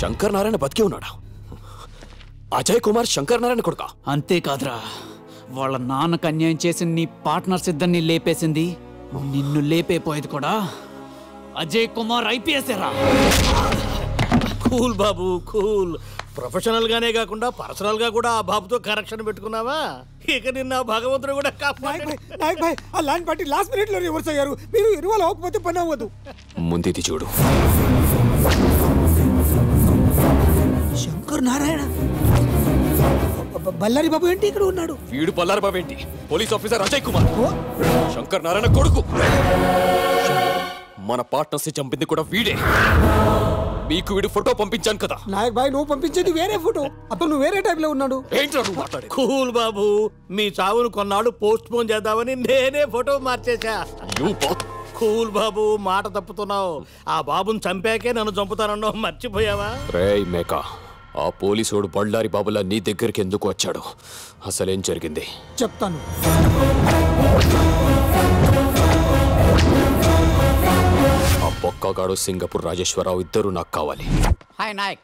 శంకర్ నారాయణ బతికే ఉన్నాడా? అజయ్ కుమార్ శంకర్ నారాయణ కొడుకా? అంతేకాదురా. వాళ్ళ నాన్నకు అన్యాయం చేసి నీ పార్ట్నర్స్ ఇద్దరిని లేపేసింది. నిన్ను లేపేపోయేది కూడా అజయ్ కుమార్ ఐపీఎస్ రా కూల్ బాబు కూల్. ప్రొఫెషనల్ గానే కాకుండా పర్సనల్గా కూడా ఆ బాబుతో కరెక్షన్ పెట్టుకున్నావా? ఇక నిన్న భగవంతుడు కూడా. నాయక్ భాయ్ ఆ ల్యాండ్ పార్టీ లాస్ట్ మినిట్లో రివర్స్ అయ్యారు. మీరు ఇరువల్ అవ్వకపోతే పని అవ్వదు. ముందిది చూడు. శంకర్ నారాయణ బల్లారి బాబు ఏంటి ఇక్కడ ఉన్నాడు? వీడు పల్లారు బాబు ఏంటి? Police officer Ajay Kumar. Shankar Narayana కొడుకు. మన పార్ట్నర్స్ చంపింది కూడా వీడే. మీకు వీడు ఫోటో పంపించాను కదా. నాయక్ భాయ్ నువ్వు పంపించేది వేరే ఫోటో. అప్పుడు నువ్వు వేరే టైప్లో ఉన్నాడు. ఏంట్రా నువ్వు మాట్లాడే కూల్ బాబు మీ చావును కొన్నాళ్ళు పోస్ట్ పోన్ చేద్దామని నేనే ఫోటో మార్చేశా. కూల్ బాబు మాట తప్పుతున్నావు. ఆ బాబుని చంపాకే నన్ను చంపుతానన్నావు. మర్చిపోయావా? రేయ్ మేకా ఆ పోలీసోడు బళ్ళారి బాబులా నీ దగ్గరికి ఎందుకు వచ్చాడు? అసలేం జరిగింది? చెప్తాను. ఆ బొక్కగాడు సింగపూర్ రాజేశ్వరరావు ఇద్దరు నాకు కావాలి. Hi Nayak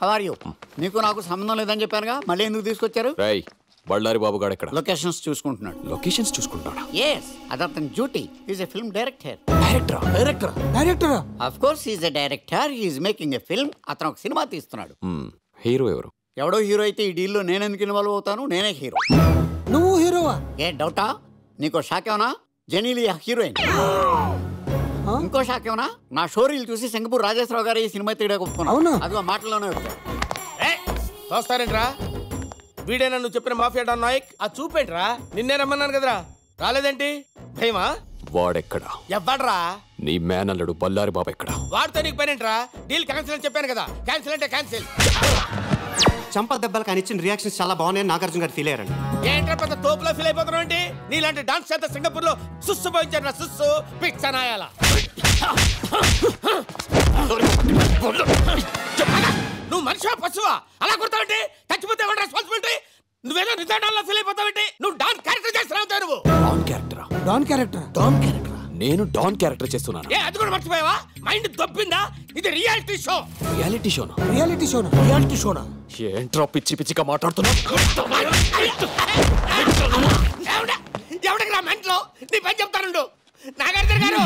how are you నీకు నాకు సంబంధం లేదని చెప్పానుగా మళ్ళీ ఎందుకు తీసుకొచ్చారు? రేయ్ బళ్ళారి బాబు గాడు ఎక్కడ లొకేషన్స్ చూసుకుంటున్నాడు. లొకేషన్స్ చూసుకుంటాడా? Yes అదతని duty. Is a film director? డైరెక్టరా director? డైరెక్టరా of course is a director is making a film అతను ఒక సినిమా తీస్తున్నాడు. హీరో ఎవరు? ఎవడో హీరో అయితే ఈ డీల్లో నేను ఎందుకు ఇన్వాల్వ్ అవుతాను? నేనే హీరో. నువ్వు హీరోవా? ఏ డౌటా? నీకో షాక్ ఏమన్నా? జెనీలియా హీరోయిన్. ఇంకో షాక్ ఏమన్నా? నా షోరీలు చూసి సింగపూర్ రాజేశ్వరరావు గారు ఈ సినిమా తీయడానికి ఒప్పుకున్నాను. అవునా? అదిగో మాటల్లోనే చూస్తారేంట్రా? వీడే నన్ను చెప్పిన మాఫియా డాన్ నాయక్? ఆ చూపేంట్రా? నిన్నే రమ్మన్నాను కదరా. రాలేదేంటి? భయమా? వాడెక్కడా? ఎవ్వడ్రా? నీ మేనల్లుడు బళ్ళారి బాబు ఎక్కడా? వాడితో నీకు పనేంట్రా డీల్ క్యాన్సిల్ అని చెప్పాను కదా. క్యాన్సిల్ అంటే క్యాన్సిల్ చంప దెబ్బలకు ఆయన ఇచ్చిన రియాక్షన్స్ చాలా బాగున్నాయని నాగార్జున గారు ఫీల్ అయ్యారండి. ఏంట్రా పెద్ద తోపులో ఫీల్ అయిపోతున్నావు ఏంటి? నీలాంటి డాన్స్ చేత సింగపూర్లో సుస్సు. పోయించారు సుస్సు పిచ్చనాయాల నువ్వు మనిషివా పశువా? అలా కుడతావంటి? చచ్చిపోతే ఎవరి రెస్పాన్సిబిలిటీ నువ్వేదో నిజాడాల్లో ఫీల్ అయిపోతావంటి? నువ్వు డాన్స్ క్యారెక్టర్ చేస్తున్నావు నువ్వు. డాన్ క్యారెక్టరా డాన్ క్యారెక్టర్ డాన్ క్యారెక్టరా నేను డాన్ క్యారెక్టర్ చేస్తున్నాను. ఏ అది కూడా మర్చిపోయావా? మైండ్ దొబ్బిందా? ఇది రియాలిటీ షో రియాలిటీ షోనా రియాలిటీ షోనా రియాలిటీ షోనా ఏంట్రా పిచ్చి పిచ్చిగా మాట్లాడుతున్నా ఎవడికి రా మెంట్లో? నీ పని చెప్తానుండు. నాగార్జున గారు.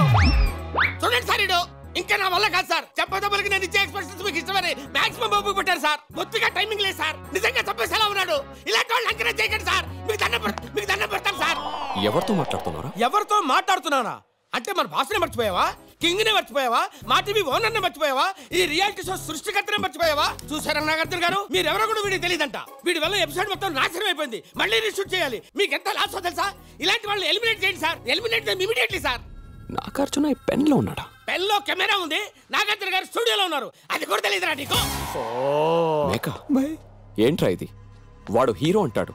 చూడండి సార్ ఇడు. ఇంకా నా వల్ల కాదు సార్. చెప్పదబ్బలకి నేను ఇచ్చే ఎక్స్ప్రెషన్స్ మీకు ఇష్టమని మాక్సిమం బాబు పెట్టారు సార్. మొత్తిగా టైమింగ్ లేదు సార్. నిజంగా చెప్పేసేలా ఉన్నాడు. ఇలాంటి వాళ్ళు ఎంకరేజ్ చేయకండి సార్. మీకు దండం మీకు దండం పెడతాను సార్. ఎవరితో మాట్లాడుతున్నారా? ఎవరితో మాట్లాడుతున్నానా? అంటే మన భాషనే మర్చిపోయావా? కింగ్ నే మర్చిపోయావా? మా టీవీ ఓనర్ నే మర్చిపోయావా? ఈ రియాలిటీ షో సృష్టికర్తనే మర్చిపోయావా? చూసారా నాగార్జున గారు? మీరు ఎవరో కూడా వీడికి తెలియదంట. వీడి వల్ల ఎపిసోడ్ మొత్తం నాశనం అయిపోయింది. మళ్ళీ రీషూట్ చేయాలి. మీకు ఎంత లాస్ తెలుసా? ఇలాంటి వాళ్ళని ఎలిమినేట్ చేయండి sir. Eliminate immediately sir. Nagarjuna ఈ పెన్లో ఉన్నాడా? పెన్లో కెమెరా ఉంది నాగార్జున గారు స్టూడియోలో ఉన్నారు. అది కూడా తెలియదురా నీకు. మేక. ఏంట్రా ఇది? వాడు హీరో అంటాడు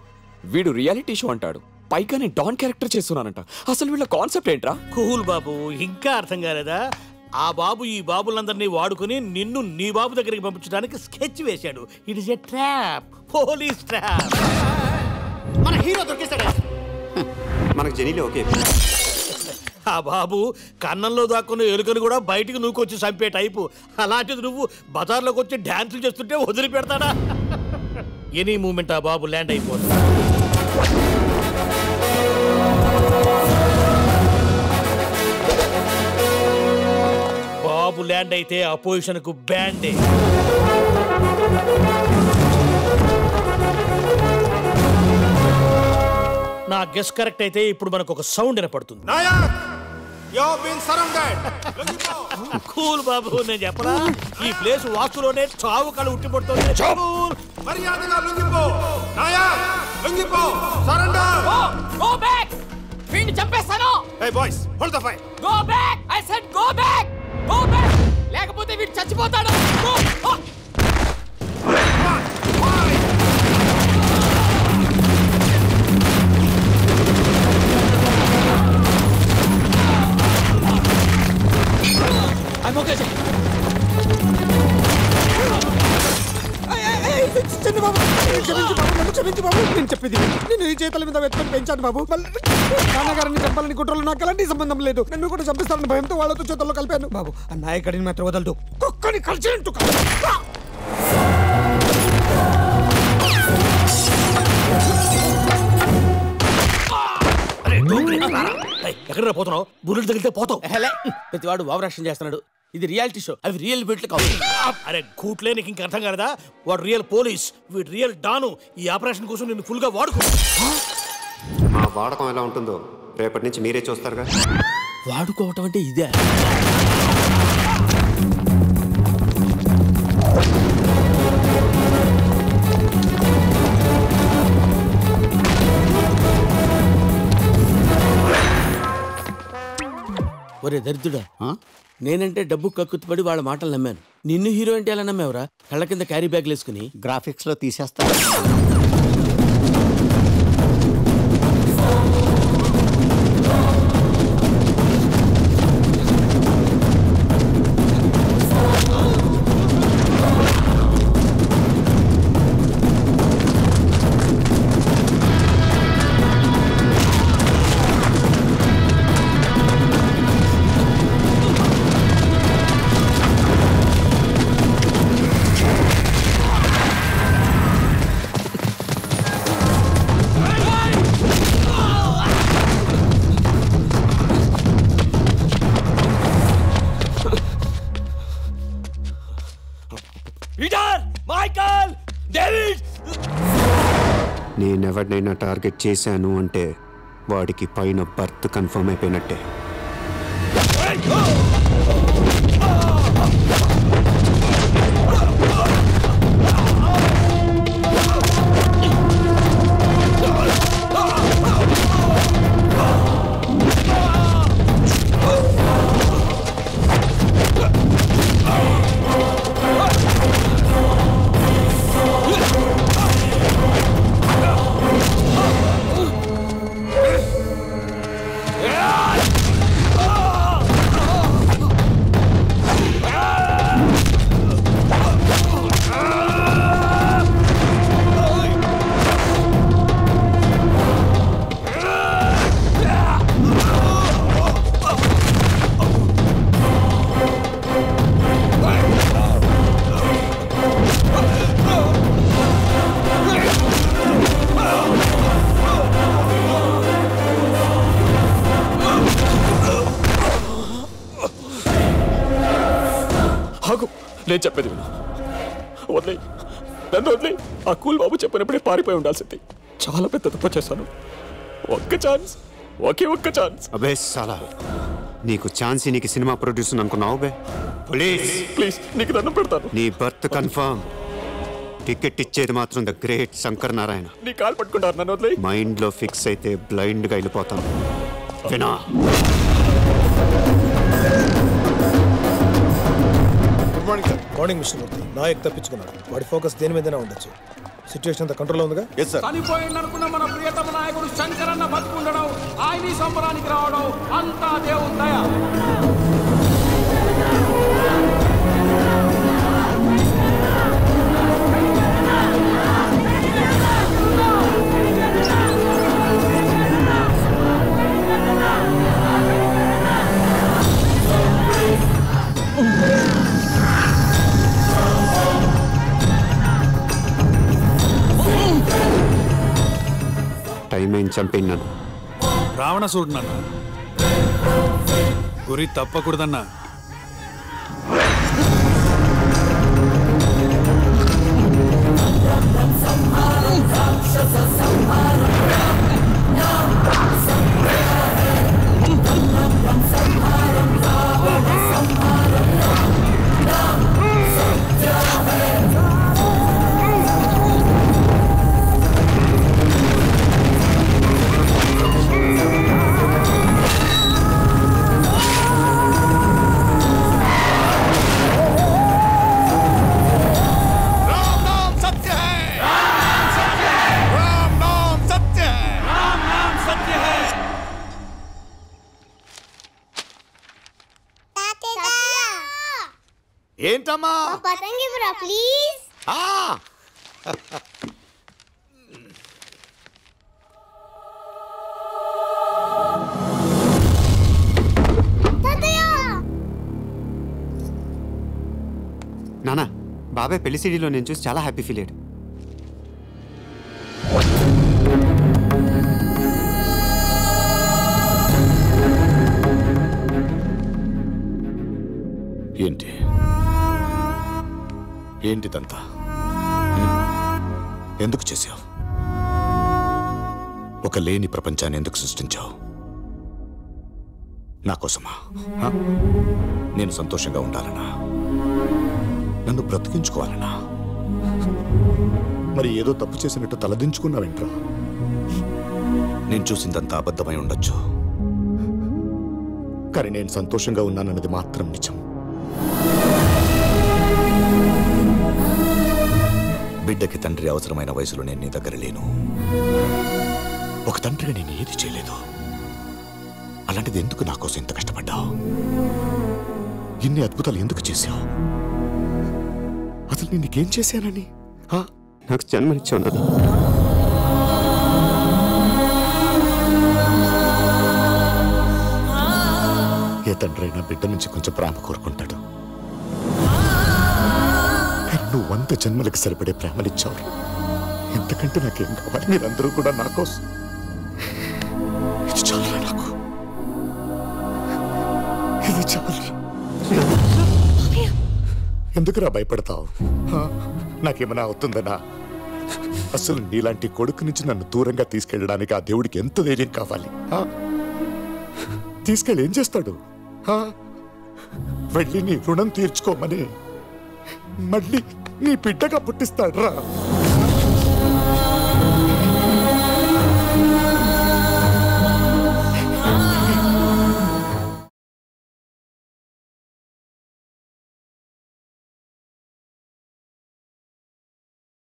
వీడు రియాలిటీ షో అంటాడు పైగా నేను డాన్ క్యారెక్టర్ చేస్తున్నానంట. అసలు వీళ్ళ కాన్సెప్ట్ ఏంట్రా? కూల్ బాబు ఇంకా అర్థం కాలేదా? ఆ బాబు ఈ బాబులందరినీ వాడుకుని నిన్ను నీ బాబు దగ్గరికి పంపించడానికి స్కెచ్ వేశాడు. It is a trap police trap మన హీరో దొరికేశాడు. మనకు జెనీలే ఓకే ఆ బాబు కన్నంలో దాక్కున్న ఎలుకను కూడా బయటికి నూకొచ్చి చంపే టైపు. అలాంటిది నువ్వు బజార్లోకి వచ్చి డ్యాన్సులు చేస్తుంటే వదిలిపెడతాడా? ఎనీ మూమెంట్ ఆ బాబు ల్యాండ్ అయిపోతుంది బాబు ల్యాండ్ అయితే అపోజిషన్కు బ్యాండే. నా గెస్ కరెక్ట్ అయితే ఇప్పుడు మనకు ఒక సౌండ్ వినపడుతుంది. కూల్ బాబు నేను చెప్పరా ఈ ప్లేస్ వాస్తులోనే చావు కళ ఉట్టిపడుతుంది మర్యాదగా లొంగిపో. నాయక్ లొంగిపో. సరెండర్ గో బ్యాక్ వీడిని చంపేస్తాను. Hey boys hold the fire go back I said go back go back లేకపోతే వీడు చచ్చిపోతాడు. క్షమించు బాబు. నేను చెప్పేది నేను ఈ చేతుల మీద వెతుకొని పెంచాను బాబు. నాన్నగారిని చంపాలని కుట్రలు నాకు ఎలాంటి సంబంధం లేదు. నన్ను కూడా చంపిస్తానని భయంతో వాళ్ళతో చేతుల్లో కలిపాను. బాబు ఆ నాయకుడిని మాత్రం వదలదు. కుక్కని కలిసినట్టు ఎక్కడికి పోతున్నావు? బుల్లెట్ తగిలితే పోతావు. హెలే ప్రతివాడు ఓవరాక్షన్ చేస్తున్నాడు. ఇది రియాలిటీ షో. అవి రియల్ బెట్లు కావు. అరే కూట్లే నీకు ఇంక అర్థం కాలేదా? వాడు రియల్ పోలీస్ వీడు రియల్ డాను. ఈ ఆపరేషన్ కోసం నేను ఫుల్గా వాడుకో. మా వాడకం ఎలా ఉంటుందో రేపటి నుంచి మీరే చూస్తారుగా. వాడుకోవటం అంటే ఇదే. ఒరే దరిద్రుడా. నేనంటే డబ్బు కక్కుతుపడి వాళ్ళ మాటలు నమ్మాను. నిన్ను హీరో అంటే ఎలా నమ్మేవరా? కళ్ళ కింద క్యారీ బ్యాగ్లు వేసుకుని. గ్రాఫిక్స్లో తీసేస్తాను. తీసేస్తా నేనెవరినైనా టార్గెట్ చేశాను అంటే వాడికి పైన బర్త్ కన్ఫర్మ్ అయిపోయినట్టే. నేను చెప్పేది విను. వదిలే. నన్ను వదిలే. ఆ కూల్ బాబు చెప్పినప్పుడే పారిపోయి ఉండాల్సింది. చాలా పెద్ద తప్పు చేశాను. ఒక్క ఛాన్స్. ఒకే ఒక్క ఛాన్స్. అబే సాలా. నీకు ఛాన్స్ నీకు సినిమా ప్రొడ్యూసర్ అనుకున్నావు బే పోలీస్ ప్లీజ్ నీకు దండం పెడతాను. నీ బర్త్ కన్ఫర్మ్ టికెట్ ఇచ్చేది మాత్రం ద గ్రేట్ శంకర్ నారాయణ నీ కాలు పట్టుకుంటారు నన్ను వదిలే. మైండ్లో ఫిక్స్ అయితే బ్లైండ్గా వెళ్ళిపోతాం వినా. Morning sir. Morning mister Murthy. Nayak తప్పించుకున్నాడు. వాడి ఫోకస్ దేని మీదనే ఉండొచ్చు. సిచ్యువేషన్ అంతా కంట్రోల్ ఉందిగా? ఎస్ సార్ చనిపోయిందనుకున్న మన ప్రియతమ నాయకుడు శంకరన్న బతుకుండడం ఆయన సంబరానికి రావడం అంతా దేవుని దయ. టైం ఏం చంపినాను రావణసూడు నాన్న. గురి తప్పకూడదన్నా. ప్లీజ్. ఆ. నానా బాబాయ్ పెళ్ళి సిడీలో నేను చూసి చాలా హ్యాపీ ఫీల్ అయ్యాడు. ఏంటి? ఏంటిదంతా? ఎందుకు చేశావు? ఒక లేని ప్రపంచాన్ని ఎందుకు సృష్టించావు? నా కోసమా? నేను సంతోషంగా ఉండాలనా? నన్ను బ్రతికించుకోవాలనా? మరి ఏదో తప్పు చేసినట్టు తలదించుకున్నావేంట్రా? నేను చూసిందంతా అబద్ధమై ఉండొచ్చు. కానీ నేను సంతోషంగా ఉన్నానన్నది మాత్రం నిజం. బిడ్డకి తండ్రి అవసరమైన వయసులో నేను నీ దగ్గర లేను. ఒక తండ్రిగా నేను ఏది చేయలేదు? అలాంటిది ఎందుకు నా కోసం ఇంత కష్టపడ్డావు? ఇన్ని అద్భుతాలు ఎందుకు చేశావు? అసలు నేను నీకేం చేశానని? ఆ? నాకు జన్మనిచ్చావు నాన్న. ఏ తండ్రైనా బిడ్డ నుంచి కొంచెం ప్రేమ కోరుకుంటాడు. నువ్వు వంద జన్మలకు సరిపడే ప్రేమనిచ్చావు ఎంతకంటే నాకేం కావాలి? మీరందరూ కూడా నా కోసం. ఇది చాలురా నాకు. ఇది ఎందుకురా భయపడతావు? హా? నాకేమైనా అవుతుందనా? అసలు నీలాంటి కొడుకు నుంచి నన్ను దూరంగా తీసుకెళ్ళడానికి ఆ దేవుడికి ఎంత ధైర్యం కావాలి? తీసుకెళ్ళి ఏం చేస్తాడు? వెళ్ళి నీ రుణం తీర్చుకోమని మళ్ళీ నీ బిడ్డగా పుట్టిస్తాడు రా